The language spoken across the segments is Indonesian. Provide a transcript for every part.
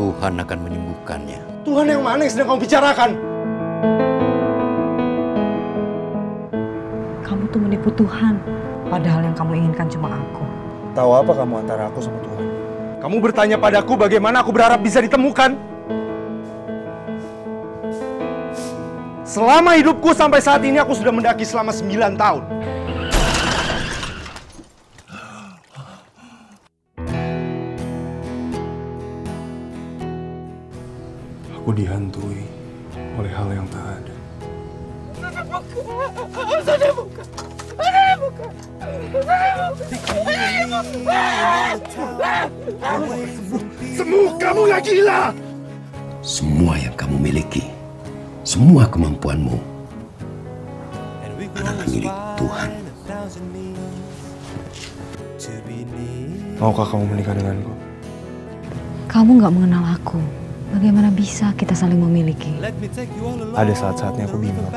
Tuhan akan menyembuhkannya. Tuhan yang mana yang sedang kamu bicarakan? Kamu tuh menipu Tuhan. Padahal yang kamu inginkan cuma aku. Tahu apa kamu antara aku sama Tuhan? Kamu bertanya padaku bagaimana aku berharap bisa ditemukan? Selama hidupku sampai saat ini aku sudah mendaki selama 9 tahun. Aku dihantui oleh hal yang tak ada. Semua kamu gak gila! Semua yang kamu miliki, semua kemampuanmu adalah milik Tuhan. Maukah kamu menikah denganku? Kamu nggak mengenal aku. Bagaimana bisa kita saling memiliki? Ada saat-saatnya aku bingung.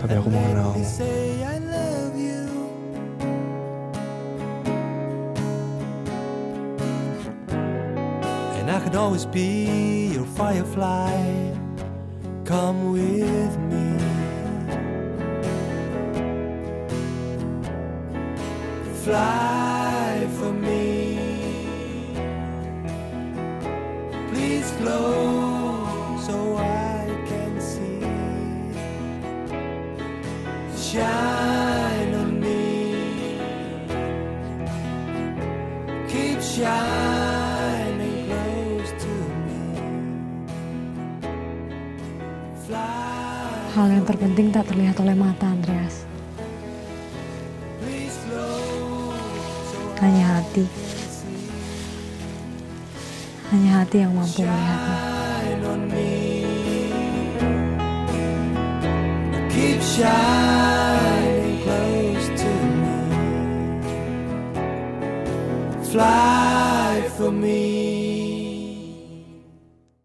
Tapi aku mengenalmu. And I could always be your firefly. Come with me. Fly Please flow so I can see. Shine on me. Keep shining close to me. Fly, Hal yang terpenting tak terlihat oleh mata, Andreas. Hanya hati. Hanya hati yang. Keep shining close to me. Fly for me.